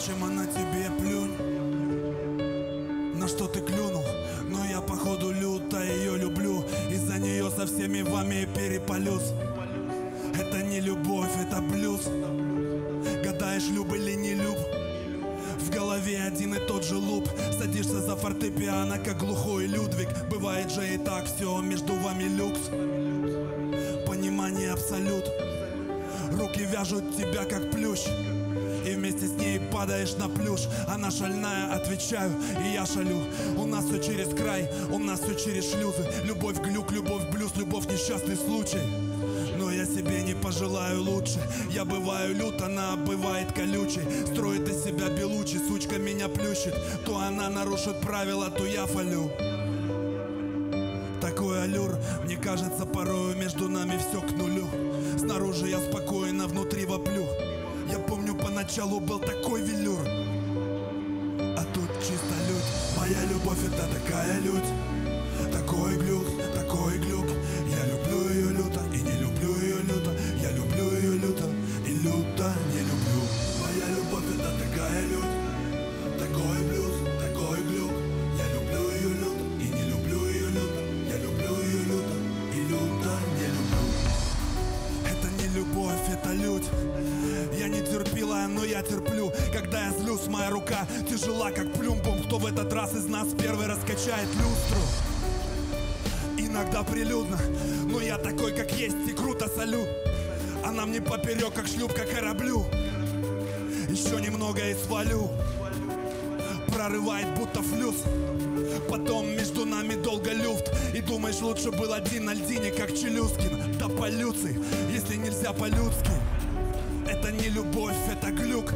Зачем она тебе плюнь? На что ты клюнул? Но я походу люто ее люблю. И за нее со всеми вами переполюс. Это не любовь, это блюз. Гадаешь, люб или не люб? В голове один и тот же луп. Садишься за фортепиано, как глухой Людвиг. Бывает же и так все, между вами люкс. Понимание абсолют. Руки вяжут тебя, как плющ и вместе с ней падаешь на плюш. Она шальная, отвечаю, и я шалю. У нас все через край, у нас все через шлюзы. Любовь глюк, любовь блюз, любовь несчастный случай. Но я себе не пожелаю лучше. Я бываю лют, она бывает колючей. Строит из себя белучи, сучка меня плющит. То она нарушит правила, то я фалю. Такой аллюр Мне кажется, порою между нами все к нулю. Снаружи я спокойно, внутри воплю Я помню, поначалу был такой велюр. А тут чисто лють. Моя любовь это такая лють. Такой глюк, терпила, но я терплю Когда я злюсь, моя рука тяжела, как плюмбом Кто в этот раз из нас первый раскачает люстру? Иногда прилюдно, но я такой, как есть, и круто солю. Она мне поперек, как шлюпка кораблю. Еще немного и свалю. Прорывает, будто флюс. Потом между нами долго люфт. И думаешь, лучше был один на льдине, как Челюскин. Да полюций, если нельзя по-людски Это не любовь, это глюк.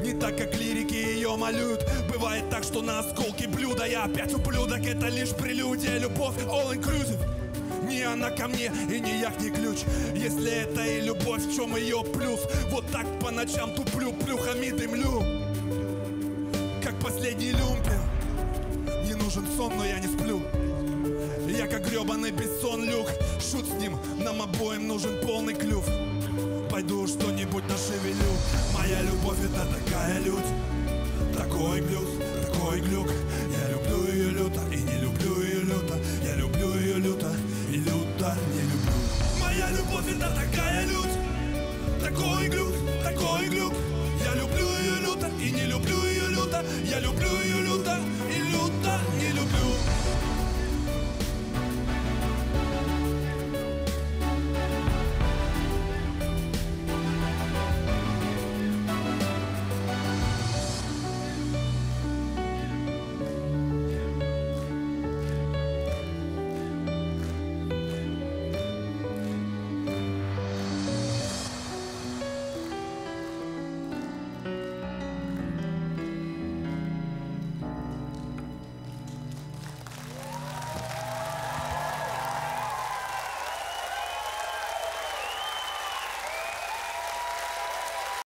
Не так, как лирики ее малюют. Бывает так, что на осколки блюда Я опять ублюдок, это лишь прелюдия Любовь all inclusive. Не она ко мне и не я к ней ключ. Если это и любовь, в чем ее плюс? Вот так по ночам туплю, плюхами дымлю. Как последний люмпин Не нужен сон, но я не сплю. Я как гребаный бессон люк. Шут с ним, нам обоим нужен полный клюв пойду что-нибудь нашевелю. Моя любовь это такая людь, Такой глюк, такой глюк. Я люблю ее люто и не люблю ее люто. Я люблю ее люто и люто не люблю. Моя любовь это такая людь, Такой глюк, такой глюк. Я люблю ее люто и не люблю ее люто. Я люблю ее люто и люто не люблю.